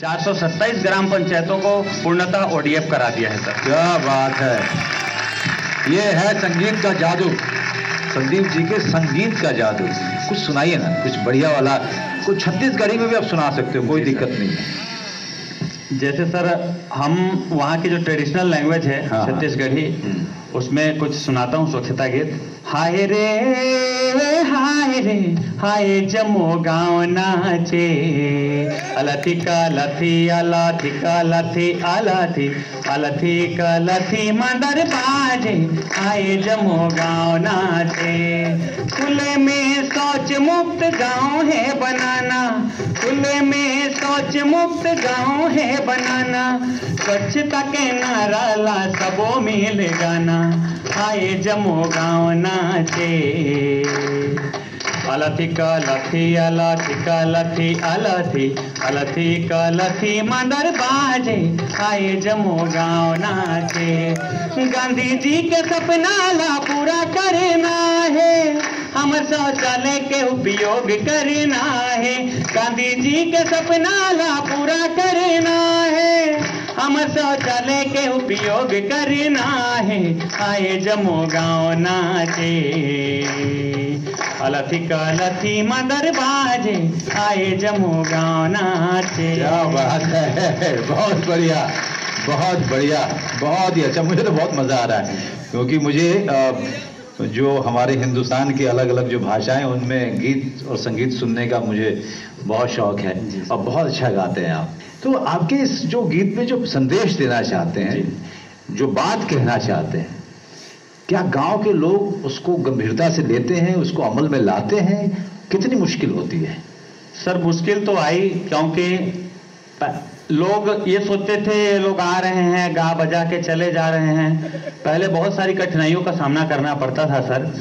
427 ग्राम पंचायतों को पूर्णतः ओडीएफ करा दिया है सर। क्या बात है। ये है संगीत का जादू। संदीप जी के संगीत का जादू। कुछ सुनाइए ना कुछ बढ़िया वाला। कुछ छत्तीसगढ़ी में भी आप सुना सकते हो कोई दिक्कत नहीं है। जैसे सर हम वहाँ की जो ट्रेडिशनल लैंग्वेज है हाँ, हाँ। छत्तीसगढ़ी हम्म। उसमें कुछ सुनाता हूँ स्वच्छता गीत। हाय रे हाय रे हाय जमो गाँव नाचे। अलथी का लथी अलथी का लथी अलथी अलथी का लथी मदर बाजे आए जमो गाँव नाचे। खुले में शौच मुक्त गाँव है बनाना। खुले में शौच मुक्त गाँव है बनाना। स्वच्छता के नारा ला सबो मिल गाना आए जमो गाँव नाचे। अलथी का लथी अलथी का लथी अलथी अलथी का लथी मदर बाजे। आए जमो गाँव नाचे। गांधी जी के सपना ला पूरा करना है। हम शौचालय के उपयोग करना है। गांधी जी के सपना ला पूरा करना है। हम शौचालय के उपयोग करना है। आए जमो गाँव नाचे। अलथी कलथी मदर बाजे आए जमो गाँव नाचे। क्या बात है बहुत बढ़िया बहुत बढ़िया बहुत ही अच्छा। मुझे तो बहुत मज़ा आ रहा है क्योंकि मुझे अ, जो हमारे हिंदुस्तान की अलग अलग जो भाषाएँ उनमें गीत और संगीत सुनने का मुझे बहुत शौक है और बहुत अच्छा गाते हैं आप। तो आपके इस जो गीत में जो संदेश देना चाहते हैं जो। बात कहना चाहते हैं क्या गाँव के लोग उसको गंभीरता से लेते हैं उसको अमल में लाते हैं? कितनी मुश्किल होती है? सर मुश्किल तो आई क्योंकि लोग ये सोचते थे, ये लोग आ रहे हैं, गा बजा के चले जा रहे हैं। पहले बहुत सारी कठिनाइयों का सामना करना पड़ता था, सर।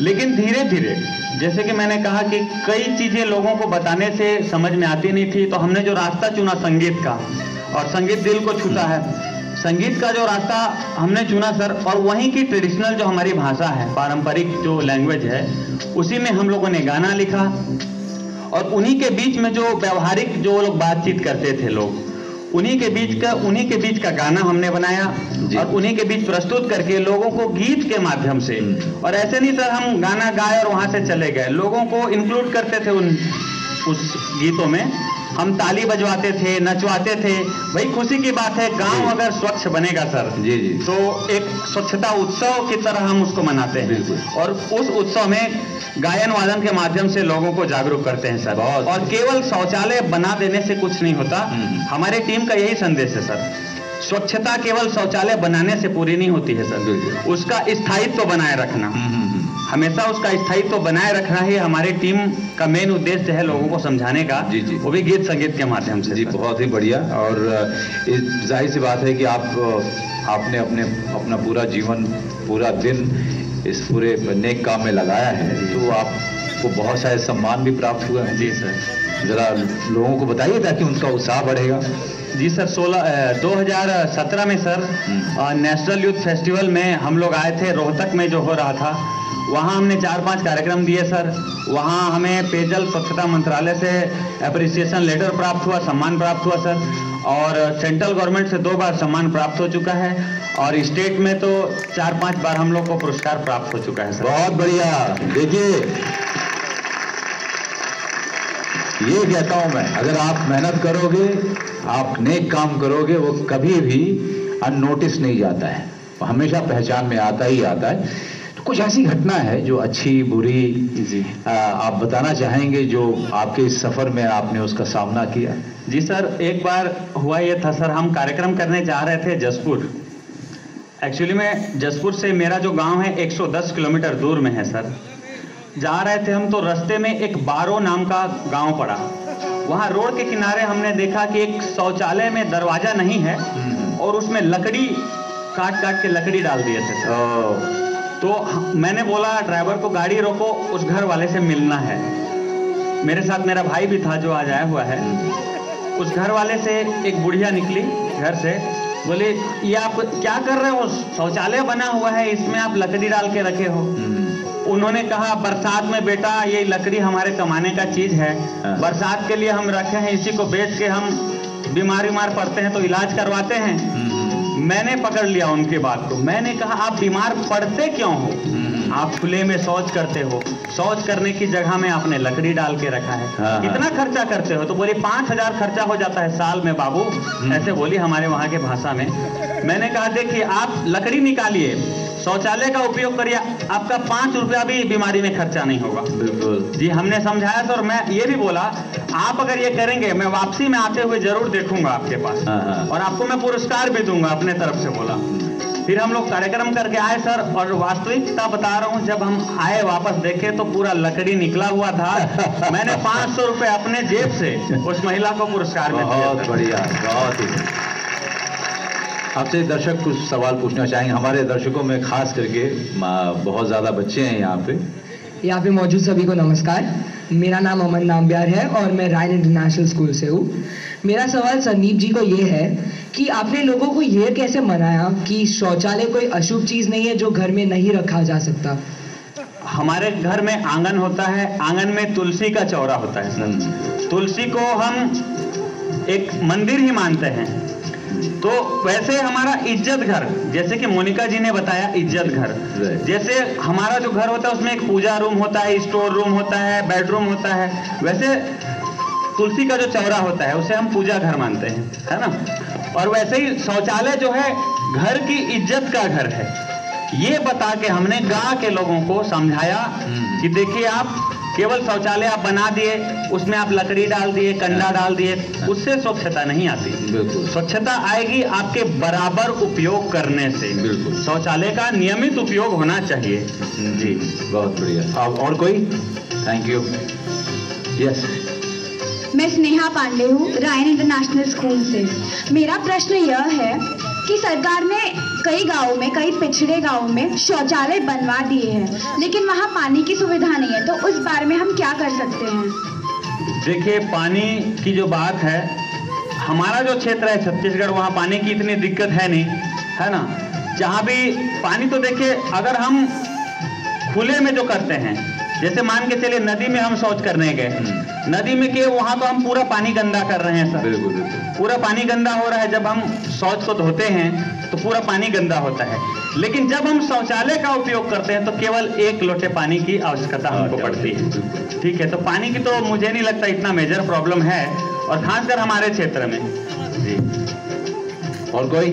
लेकिन धीरे धीरे जैसे कि मैंने कहा कि कई चीज़ें लोगों को बताने से समझ में आती नहीं थी तो हमने जो रास्ता चुना संगीत का, और संगीत दिल को छूता है। संगीत का जो रास्ता हमने चुना, सर, और वहीं की ट्रेडिशनल जो हमारी भाषा है, पारंपरिक जो लैंग्वेज है, उसी में हम लोगों ने गाना लिखा और उन्हीं के बीच में जो व्यवहारिक जो लोग बातचीत करते थे लोग उन्हीं के बीच का उन्हीं के बीच का गाना हमने बनाया और उन्हीं के बीच प्रस्तुत करके लोगों को गीत के माध्यम से। हम्म। और ऐसे नहीं सर हम गाना गाए और वहाँ से चले गए। लोगों को इंक्लूड करते थे उन उस गीतों में। हम ताली बजवाते थे नचवाते थे। भाई खुशी की बात है गाँव अगर स्वच्छ बनेगा सर जी जी। तो एक स्वच्छता उत्सव की तरह हम उसको मनाते हैं। और उस उत्सव में गायन वादन के माध्यम से लोगों को जागरूक करते हैं सर। और केवल शौचालय बना देने से कुछ नहीं होता। हम्म। हमारे टीम का यही संदेश है सर। स्वच्छता केवल शौचालय बनाने से पूरी नहीं होती है सर। उसका स्थायित्व तो बनाए रखना। हम्म, हम्म। हमेशा उसका स्थायित्व तो बनाए रखना ही हमारी टीम का मेन उद्देश्य है लोगों को समझाने का। जी, जी। वो भी गीत संगीत के माध्यम से। जी बहुत ही बढ़िया। और ज़ाहिर सी बात है कि आप आपने अपने अपना पूरा जीवन पूरा दिन इस पूरे नेक काम में लगाया है। तो आपको बहुत सारे सम्मान भी प्राप्त हुए हैं। जी सर। जरा लोगों को बताइए ताकि उनका उत्साह बढ़ेगा। जी सर सोलह दो हज़ार सत्रह में सर हम्म। नेशनल यूथ फेस्टिवल में हम लोग आए थे रोहतक में जो हो रहा था। वहाँ हमने चार पाँच कार्यक्रम दिए, सर। वहाँ हमें पेयजल स्वच्छता मंत्रालय से अप्रिसिएशन लेटर प्राप्त हुआ, सम्मान प्राप्त हुआ, सर। और सेंट्रल गवर्नमेंट से दो बार सम्मान प्राप्त हो चुका है। और स्टेट में तो चार पाँच बार हम लोग को पुरस्कार प्राप्त हो चुका है, सर। बहुत बढ़िया। देखिए, ये कहता हूँ मैं, अगर आप मेहनत करोगे, आप नेक काम करोगे, वो कभी भी अननोटिस नहीं जाता है। हमेशा पहचान में आता ही आता है। कुछ ऐसी घटना है जो अच्छी बुरी जी। आ, आप बताना चाहेंगे जो आपके इस सफ़र में आपने उसका सामना किया? जी सर एक बार हुआ ये था सर हम कार्यक्रम करने जा रहे थे जसपुर। एक्चुअली में जसपुर से मेरा जो गाँव है 110 किलोमीटर दूर में है सर। जा रहे थे हम तो रास्ते में एक बारो नाम का गाँव पड़ा। वहाँ रोड के किनारे हमने देखा कि एक शौचालय में दरवाज़ा नहीं है और उसमें लकड़ी काट काट के लकड़ी डाल दिए थे सर। तो मैंने बोला ड्राइवर को गाड़ी रोको उस घर वाले से मिलना है। मेरे साथ मेरा भाई भी था जो आज आया हुआ है। उस घर वाले से एक बुढ़िया निकली घर से। बोले ये आप क्या कर रहे हो? शौचालय बना हुआ है इसमें आप लकड़ी डाल के रखे हो। उन्होंने कहा बरसात में बेटा ये लकड़ी हमारे कमाने का चीज़ है। हाँ। बरसात के लिए हम रखे हैं इसी को बेच के हम बीमार बीमार पड़ते हैं तो इलाज करवाते हैं। हम्म, मैंने पकड़ लिया उनके बात को। मैंने कहा आप बीमार पड़ते क्यों हो? हम्म, आप खुले में शौच करते हो। शौच करने की जगह में आपने लकड़ी डाल के रखा है। हाँ, हाँ। कितना खर्चा करते हो? तो बोले पाँच हज़ार खर्चा हो जाता है साल में बाबू। हम्म। ऐसे बोली हमारे वहाँ के भाषा में। मैंने कहा देखिए आप लकड़ी निकालिए शौचालय का उपयोग करिए आपका पाँच रुपया भी बीमारी में खर्चा नहीं होगा। बिल्कुल। जी हमने समझाया सर मैं ये भी बोला आप अगर ये करेंगे मैं वापसी में आते हुए ज़रूर देखूँगा आपके पास हाँ, हाँ। और आपको मैं पुरस्कार भी दूँगा अपने तरफ़ से बोला। फिर हम लोग कार्यक्रम करके आए सर और वास्तविकता बता रहा हूँ जब हम आए वापस देखे तो पूरा लकड़ी निकला हुआ था। मैंने पाँच सौ रुपये अपने जेब से उस महिला को पुरस्कार में दिया बहुत बढ़िया बहुत ही। आपसे दर्शक कुछ सवाल पूछना चाहेंगे। हमारे दर्शकों में खास करके बहुत ज़्यादा बच्चे हैं यहाँ पे। यहाँ पे मौजूद सभी को नमस्कार। मेरा नाम अमन नामब्यार है और मैं रायन इंटरनेशनल स्कूल से हूँ। मेरा सवाल संदीप जी को ये है कि आपने लोगों को ये कैसे मनाया कि शौचालय कोई अशुभ चीज़ नहीं है जो घर में नहीं रखा जा सकता? हमारे घर में आँगन होता है। आँगन में तुलसी का चौरा होता है हम्म, तुलसी को हम एक मंदिर ही मानते हैं। तो वैसे हमारा इज़्ज़त घर जैसे कि मोनिका जी ने बताया इज़्ज़त घर। जैसे हमारा जो घर होता है उसमें एक पूजा रूम होता है स्टोर रूम होता है बेडरूम होता है। वैसे तुलसी का जो चौरा होता है उसे हम पूजा घर मानते हैं है ना? और वैसे ही शौचालय जो है घर की इज़्ज़त का घर है। ये बता के हमने गाँव के लोगों को समझाया हम्म। कि देखिए आप केवल शौचालय आप बना दिए उसमें आप लकड़ी डाल दिए कंडा डाल दिए उससे स्वच्छता नहीं आती। बिल्कुल। स्वच्छता आएगी आपके बराबर उपयोग करने से। बिल्कुल। शौचालय का नियमित उपयोग होना चाहिए। जी। बहुत बढ़िया। और कोई? थैंक यू यस मैं स्नेहा पांडे हूँ रायन इंटरनेशनल स्कूल से। मेरा प्रश्न यह है कि सरकार ने कई गाँवों में, कई पिछड़े गाँवों में शौचालय बनवा दिए हैं। लेकिन वहाँ पानी की सुविधा नहीं है तो उस बारे में हम क्या कर सकते हैं? देखिए, पानी की जो बात है, हमारा जो क्षेत्र है, छत्तीसगढ़, वहाँ पानी की इतनी दिक्कत है नहीं, है ना? जहाँ भी पानी तो देखिए, अगर हम खुले में जो करते हैं जैसे मान के चलिए नदी में हम शौच करने गए। नदी में के वहाँ तो हम पूरा पानी गंदा कर रहे हैं सर। पूरा पानी गंदा हो रहा है जब हम शौच को धोते हैं तो पूरा पानी गंदा होता है। लेकिन जब हम शौचालय का उपयोग करते हैं तो केवल एक लोटे पानी की आवश्यकता हमको पड़ती है। ठीक है तो पानी की तो मुझे नहीं लगता इतना मेजर प्रॉब्लम है और खासकर हमारे क्षेत्र में। जी। और कोई?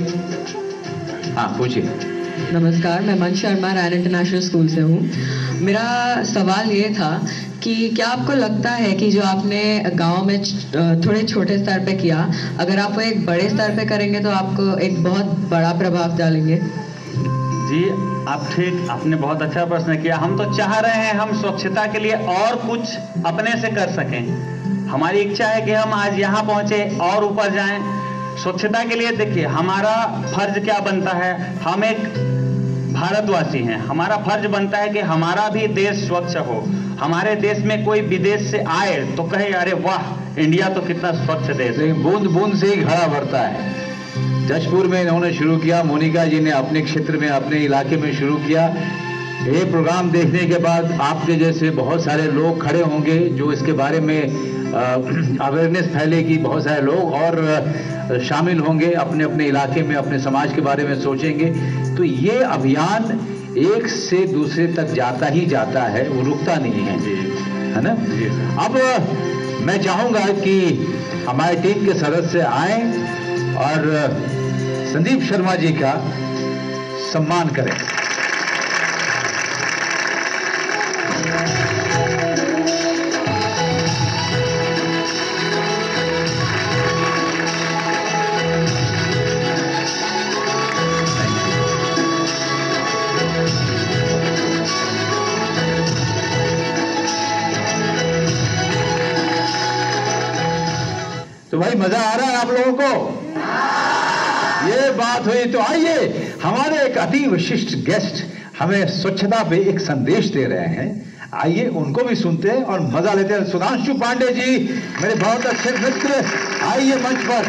हाँ पूछिए। नमस्कार, मैं मन शर्मा रायन इंटरनेशनल स्कूल से हूँ। मेरा सवाल ये था कि क्या आपको लगता है कि जो आपने गाँव में थोड़े छोटे स्तर पे किया, अगर आप वो एक बड़े स्तर पे करेंगे तो आपको एक बहुत बड़ा प्रभाव डालेंगे? जी, आप ठीक, आपने बहुत अच्छा प्रश्न किया। हम तो चाह रहे हैं हम स्वच्छता के लिए और कुछ अपने से कर सकें। हमारी इच्छा है कि हम आज यहाँ पहुँचे और ऊपर जाएँ। स्वच्छता के लिए देखिए, हमारा फ़र्ज़ क्या बनता है? हम एक भारतवासी हैं। हमारा फ़र्ज़ बनता है कि हमारा भी देश स्वच्छ हो। हमारे देश में कोई विदेश से आए तो कहे, अरे वाह, इंडिया तो कितना स्वच्छ देश है। बूंद बूंद से ही घड़ा भरता है। जशपुर में इन्होंने शुरू किया, मोनिका जी ने अपने क्षेत्र में, अपने इलाके में शुरू किया। ये प्रोग्राम देखने के बाद आपके जैसे बहुत सारे लोग खड़े होंगे जो इसके बारे में अवेयरनेस फैलेगी बहुत सारे लोग और शामिल होंगे अपने अपने इलाके में अपने समाज के बारे में सोचेंगे। तो ये अभियान एक से दूसरे तक जाता ही जाता है वो रुकता नहीं है। है ना? अब मैं चाहूँगा कि हमारे टीम के सदस्य आए और संदीप शर्मा जी का सम्मान करें। तो भाई मज़ा आ रहा है आप लोगों को? ये बात हुई तो आइए, हमारे एक अति विशिष्ट गेस्ट हमें स्वच्छता पे एक संदेश दे रहे हैं। आइए, उनको भी सुनते हैं और मज़ा लेते हैं। सुधांशु पांडे जी, मेरे बहुत अच्छे मित्र, आइए मंच पर।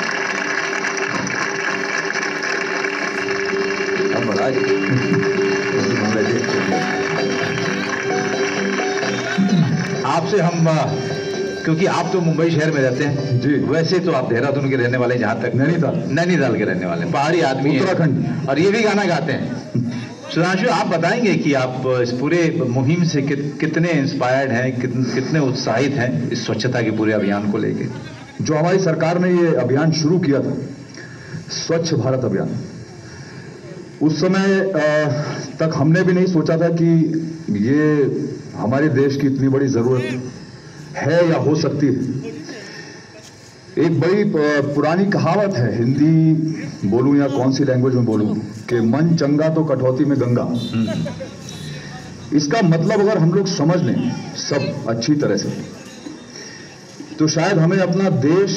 आपसे हम क्योंकि आप तो मुंबई शहर में रहते हैं जी। वैसे तो आप देहरादून के रहने वाले जहाँ तक नैनीताल। नैनीताल के रहने वाले पहाड़ी आदमी उत्तराखंड। और ये भी गाना गाते हैं सुधांशु आप बताएँगे कि आप इस पूरे मुहिम से कित, कितने इंस्पायर्ड हैं कित, कितने उत्साहित हैं इस स्वच्छता के पूरे अभियान को लेके जो हमारी सरकार ने ये अभियान शुरू किया था स्वच्छ भारत अभियान उस समय तक हमने भी नहीं सोचा था कि ये हमारे देश की इतनी बड़ी ज़रूरत है या हो सकती है? एक बड़ी पुरानी कहावत है, हिंदी बोलूँ या कौन सी लैंग्वेज में बोलूँ, कि मन चंगा तो कटौती में गंगा। इसका मतलब अगर हम लोग समझ लें, सब अच्छी तरह से तो शायद हमें अपना देश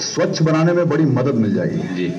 स्वच्छ बनाने में बड़ी मदद मिल जाएगी।